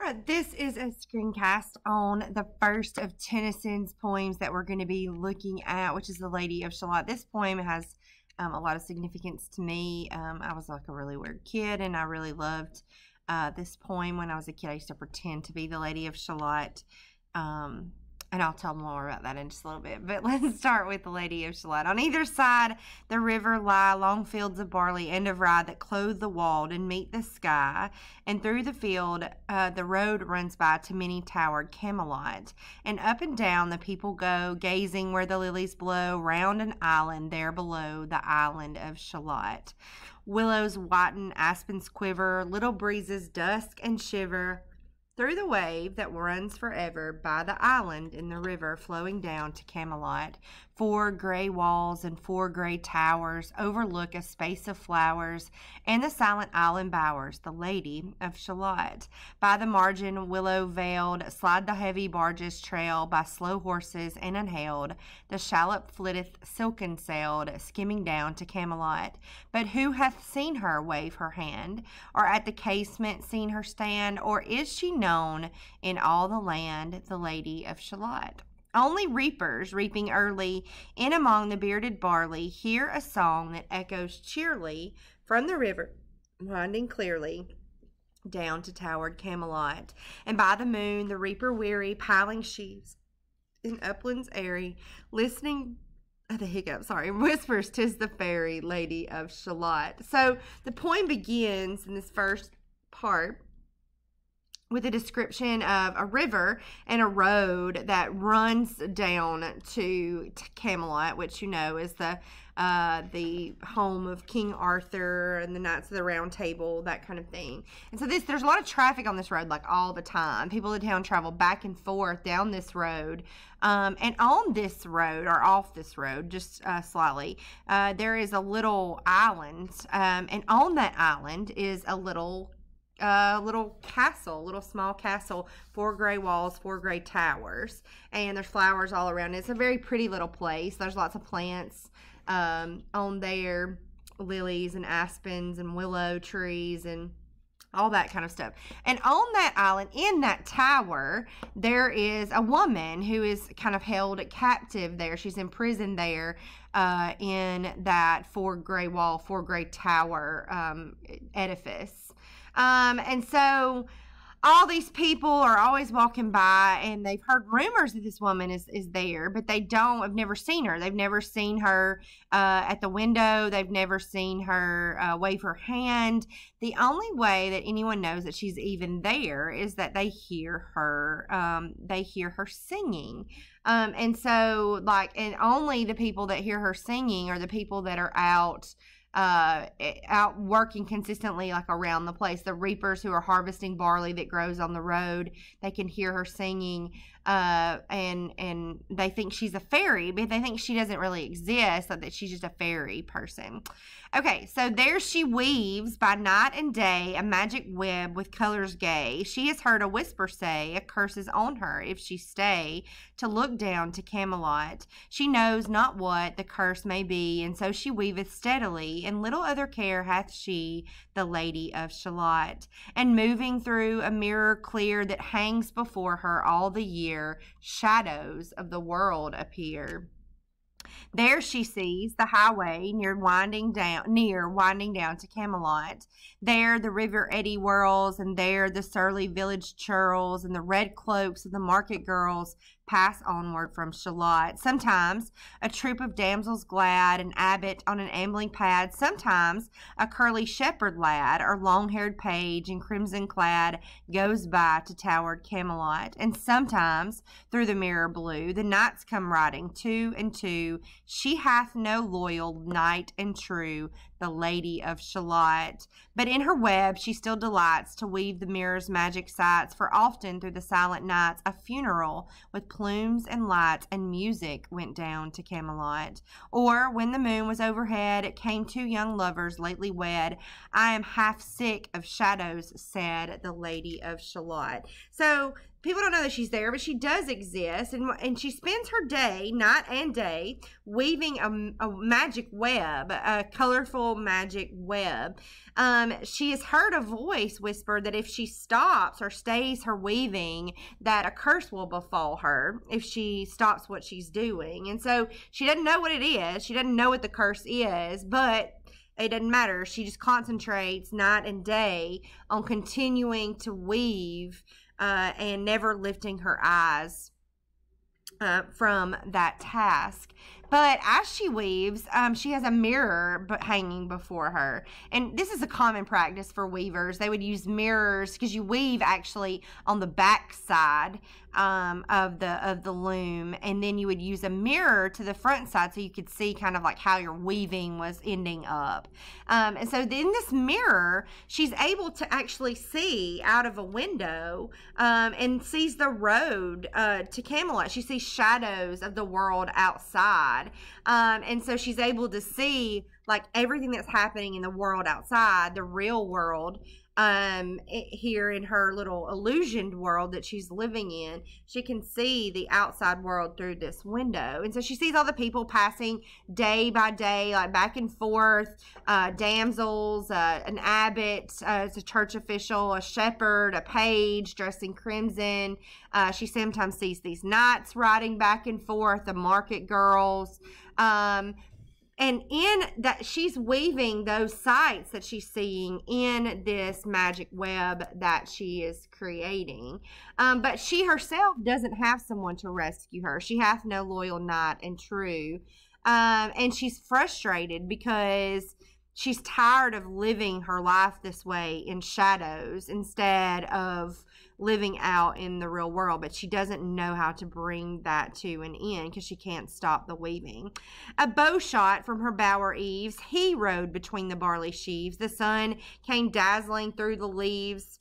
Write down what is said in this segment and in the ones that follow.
All right, this is a screencast on the first of Tennyson's poems that we're going to be looking at, which is The Lady of Shalott. This poem has um, a lot of significance to me. Um, I was like a really weird kid, and I really loved uh, this poem when I was a kid. I used to pretend to be the Lady of Shalott. Um, and I'll tell more about that in just a little bit. But let's start with the Lady of Shalott. On either side, the river lie long fields of barley and of rye that clothe the walled and meet the sky. And through the field, uh, the road runs by to many towered Camelot. And up and down the people go, gazing where the lilies blow, round an island there below, the island of Shalott. Willows whiten, aspens quiver, little breezes dusk and shiver through the wave that runs forever by the island in the river flowing down to Camelot, four gray walls and four gray towers overlook a space of flowers and the silent island bowers, the Lady of Shalott. By the margin, willow veiled, slide the heavy barges trail by slow horses and unhailed. The shallop flitteth silken sailed, skimming down to Camelot. But who hath seen her wave her hand, or at the casement seen her stand, or is she known in all the land, the Lady of Shalott? Only reapers, reaping early in among the bearded barley, hear a song that echoes cheerily from the river, winding clearly down to towered Camelot. And by the moon, the reaper weary, piling sheaves in uplands airy, listening the hiccup, sorry, whispers, tis the fairy lady of Shalott. So the poem begins in this first part with a description of a river and a road that runs down to, to Camelot, which you know is the uh, the home of King Arthur and the Knights of the Round Table, that kind of thing. And so this there's a lot of traffic on this road, like all the time. People in town travel back and forth down this road. Um, and on this road, or off this road, just uh, slightly, uh, there is a little island. Um, and on that island is a little a little castle, little small castle, four gray walls, four gray towers, and there's flowers all around. It's a very pretty little place. There's lots of plants um, on there, lilies and aspens and willow trees and all that kind of stuff. And on that island, in that tower, there is a woman who is kind of held captive there. She's imprisoned there uh, in that four gray wall, four gray tower um, edifice. Um, and so all these people are always walking by and they've heard rumors that this woman is, is there, but they don't, have never seen her. They've never seen her uh, at the window. They've never seen her uh, wave her hand. The only way that anyone knows that she's even there is that they hear her, um, they hear her singing. Um, and so, like, and only the people that hear her singing are the people that are out uh, eh, out working consistently like around the place. The reapers who are harvesting barley that grows on the road, they can hear her singing, uh, and and they think she's a fairy, but they think she doesn't really exist, so that she's just a fairy person. Okay, so there she weaves by night and day a magic web with colors gay. She has heard a whisper say, a curse is on her if she stay to look down to Camelot. She knows not what the curse may be, and so she weaveth steadily, and little other care hath she, the Lady of Shalott. And moving through a mirror clear that hangs before her all the year, shadows of the world appear. There she sees the highway near winding down near winding down to Camelot. There the river eddy whirls, and there the surly village churls, and the red cloaks of the market girls pass onward from Shalott. Sometimes a troop of damsels glad, an abbot on an ambling pad, sometimes a curly shepherd lad or long haired page in crimson clad goes by to towered Camelot, and sometimes through the mirror blue the knights come riding two and two. She hath no loyal knight and true, the Lady of Shalott. But in her web she still delights to weave the mirror's magic sights, for often through the silent nights a funeral with plumes and lights and music went down to Camelot. Or when the moon was overhead, it came two young lovers lately wed. I am half sick of shadows, said the Lady of Shalott. So people don't know that she's there, but she does exist, and and she spends her day, night and day, weaving a, a magic web, a colorful magic web. Um, she has heard a voice whisper that if she stops or stays her weaving, that a curse will befall her if she stops what she's doing, and so she doesn't know what it is. She doesn't know what the curse is, but it doesn't matter. She just concentrates night and day on continuing to weave uh, and never lifting her eyes uh, from that task. But as she weaves, um, she has a mirror hanging before her. And this is a common practice for weavers. They would use mirrors because you weave actually on the back side um, of the of the loom, and then you would use a mirror to the front side so you could see kind of like how your weaving was ending up. Um, and so in this mirror, she's able to actually see out of a window um, and sees the road uh, to Camelot. She sees shadows of the world outside. Um, and so she's able to see like everything that's happening in the world outside, the real world, um here in her little illusioned world that she's living in she can see the outside world through this window. And so she sees all the people passing day by day like back and forth uh damsels uh, an abbot uh, it's a church official a shepherd a page dressed in crimson. Uh, she sometimes sees these knights riding back and forth the market girls. Um, and in that she's weaving those sights that she's seeing in this magic web that she is creating. Um, but she herself doesn't have someone to rescue her. She hath no loyal knight and true. Um, and she's frustrated because she's tired of living her life this way in shadows instead of living out in the real world, but she doesn't know how to bring that to an end because she can't stop the weaving. A bow shot from her bower eaves, he rode between the barley sheaves. The sun came dazzling through the leaves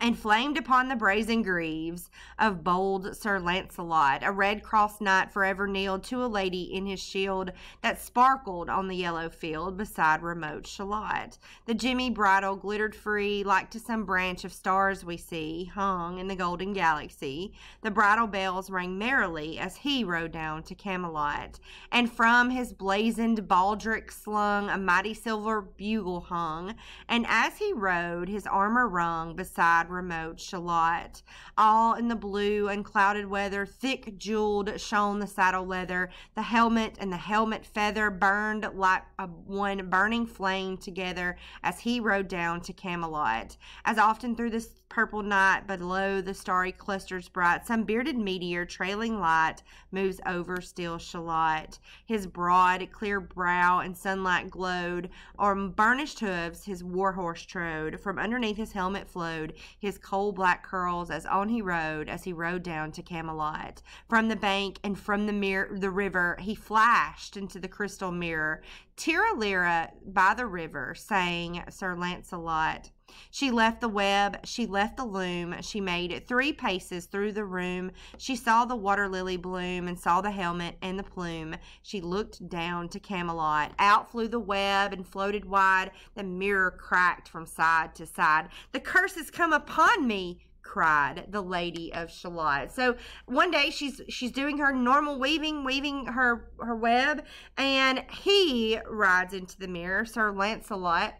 and flamed upon the brazen greaves of bold Sir Launcelot. A red cross knight forever kneeled to a lady in his shield that sparkled on the yellow field beside remote Shalott. The gemmy bridle glittered free like to some branch of stars we see hung in the golden galaxy. The bridle bells rang merrily as he rode down to Camelot, and from his blazoned baldric slung a mighty silver bugle hung, and as he rode his armor rung beside remote Shalott. All in the blue and clouded weather, thick jeweled shone the saddle leather. The helmet and the helmet feather burned like a one burning flame together as he rode down to Camelot. As often through this purple night below the starry clusters bright, some bearded meteor trailing light moves over still Shalott. His broad, clear brow and sunlight glowed, on burnished hooves his war horse trode. From underneath his helmet flowed his coal black curls as on he rode, as he rode down to Camelot. From the bank and from the mirror, the river, he flashed into the crystal mirror. Tirra lirra by the river, sang Sir Launcelot. She left the web, she left the loom, she made three paces through the room. She saw the water lily bloom and saw the helmet and the plume. She looked down to Camelot. Out flew the web and floated wide. The mirror cracked from side to side. The curse has come upon me, cried the lady of Shalott. So one day she's she's doing her normal weaving, weaving her her web, and he rides into the mirror, Sir Lancelot,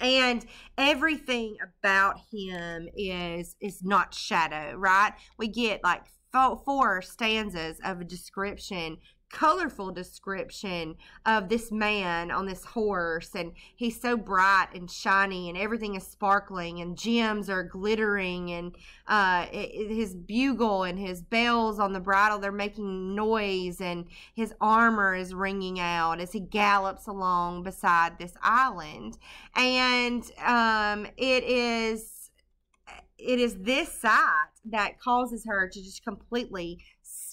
and everything about him is is not shadow right? We get like four, stanzas of a description colorful description of this man on this horse and he's so bright and shiny and everything is sparkling and gems are glittering and uh, his bugle and his bells on the bridle they're making noise and his armor is ringing out as he gallops along beside this island. And um, it is it is this sight that causes her to just completely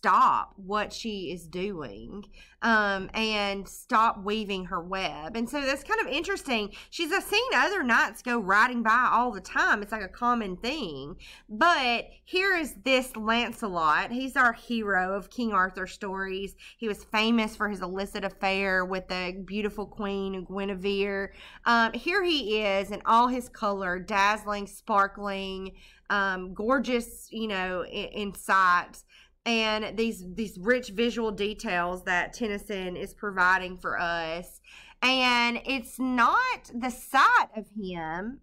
stop what she is doing um, and stop weaving her web. And so that's kind of interesting. She's I've seen other knights go riding by all the time. It's like a common thing. But here is this Lancelot. He's our hero of King Arthur stories. He was famous for his illicit affair with the beautiful queen Guinevere. Um, here he is in all his color, dazzling, sparkling, um, gorgeous, you know, in, in sight and these these rich visual details that Tennyson is providing for us. And it's not the sight of him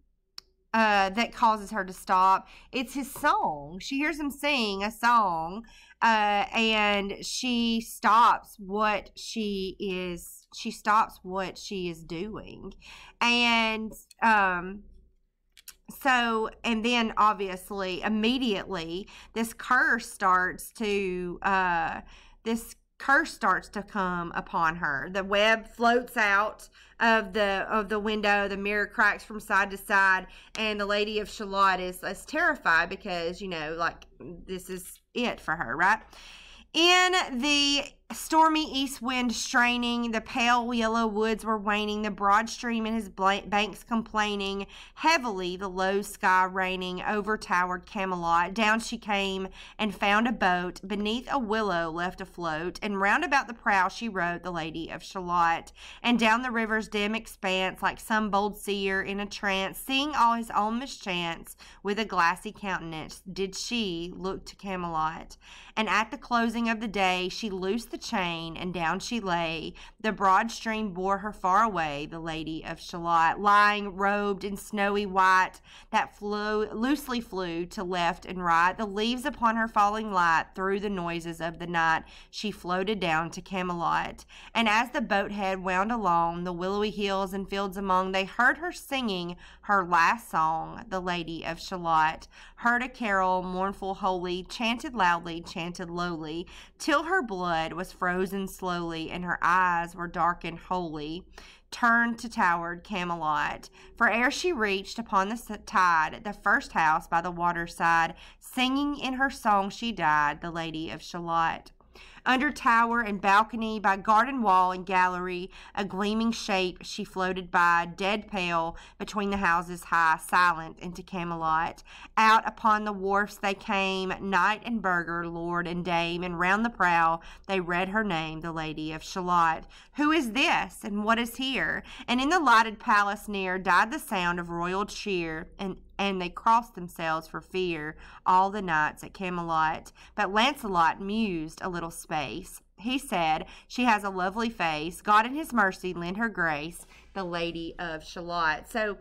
uh, that causes her to stop. It's his song. She hears him sing a song, uh, and she stops what she is. She stops what she is doing, and um, so and then obviously immediately this curse starts to uh this curse starts to come upon her. The web floats out of the of the window the mirror cracks from side to side and the lady of shalott is, is terrified because you know like this is it for her right? In the stormy east wind straining, the pale yellow woods were waning, the broad stream in his banks complaining, heavily the low sky raining, over towered Camelot. Down she came and found a boat beneath a willow left afloat, and round about the prow she rode the Lady of Shalott. And down the river's dim expanse, like some bold seer in a trance, seeing all his own mischance, with a glassy countenance, did she look to Camelot. And at the closing of the day, she loosed the chain, and down she lay. The broad stream bore her far away, the Lady of Shalott, lying robed in snowy white, that flew loosely flew to left and right. The leaves upon her falling light, through the noises of the night, she floated down to Camelot. And as the boat head wound along the willowy hills and fields among, they heard her singing her last song, the Lady of Shalott. Heard a carol, mournful, holy, chanted loudly, chanted lowly, till her blood was frozen slowly and her eyes were darkened wholly turned to towered Camelot. For ere she reached upon the tide the first house by the waterside, singing in her song she died, the Lady of Shalott. Under tower and balcony, by garden wall and gallery, a gleaming shape she floated by, dead pale, between the houses high, silent into Camelot. Out upon the wharfs they came, knight and burgher, lord and dame, and round the prow they read her name, the Lady of Shalott. Who is this, and what is here? And in the lighted palace near died the sound of royal cheer, and and they crossed themselves for fear, all the knights at Camelot. But Lancelot mused a little space. He said, She has a lovely face. God in his mercy lend her grace, the Lady of Shalott. So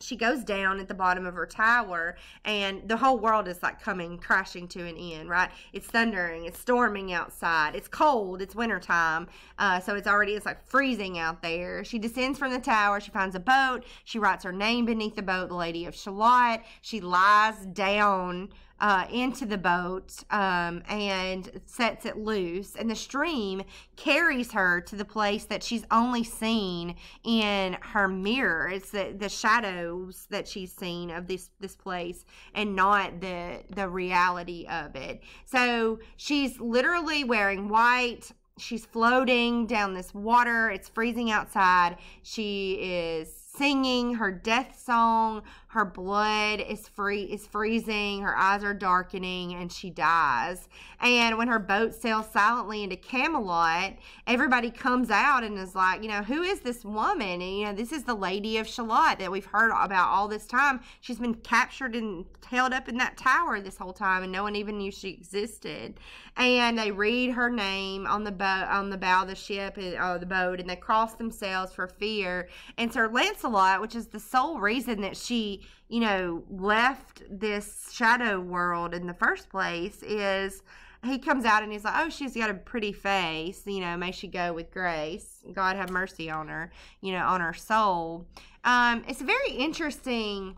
she goes down at the bottom of her tower and the whole world is like coming crashing to an end right? It's thundering it's storming outside it's cold it's wintertime uh, so it's already it's like freezing out there. She descends from the tower she finds a boat she writes her name beneath the boat the lady of shalott. She lies down uh, into the boat um, and sets it loose. And the stream carries her to the place that she's only seen in her mirror. It's the, the shadows that she's seen of this, this place and not the, the reality of it. So she's literally wearing white she's floating down this water. It's freezing outside. She is singing her death song. Her blood is free is freezing. Her eyes are darkening, and she dies. And when her boat sails silently into Camelot, everybody comes out and is like, you know, who is this woman? And you know, this is the Lady of Shalott that we've heard about all this time. She's been captured and held up in that tower this whole time, and no one even knew she existed. And they read her name on the boat on the bow of the ship, or uh, the boat, and they cross themselves for fear. And Sir Lancelot, which is the sole reason that she you know, left this shadow world in the first place is he comes out and he's like, Oh, she's got a pretty face, you know, may she go with grace. God have mercy on her, you know, on her soul. Um, it's a very interesting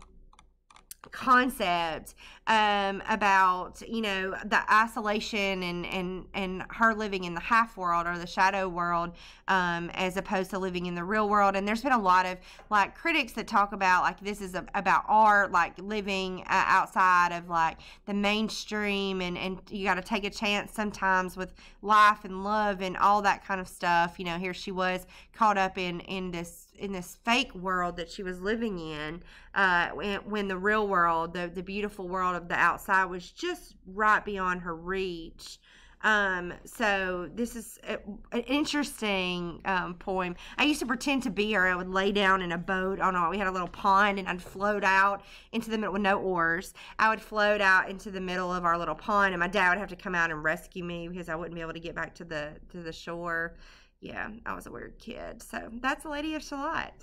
concept um, about you know the isolation and and and her living in the half world or the shadow world um, as opposed to living in the real world. And there's been a lot of like critics that talk about like this is a, about art, like living uh, outside of like the mainstream, and and you got to take a chance sometimes with life and love and all that kind of stuff. You know, here she was caught up in in this in this fake world that she was living in uh, when, the real world the, the beautiful world of the outside was just right beyond her reach um, so this is a, an interesting um, poem. I used to pretend to be her. I would lay down in a boat. Oh no, we had a little pond, and I'd float out into the middle with no oars. I would float out into the middle of our little pond, and my dad would have to come out and rescue me because I wouldn't be able to get back to the to the shore yeah, I was a weird kid. So that's Lady of Shalott.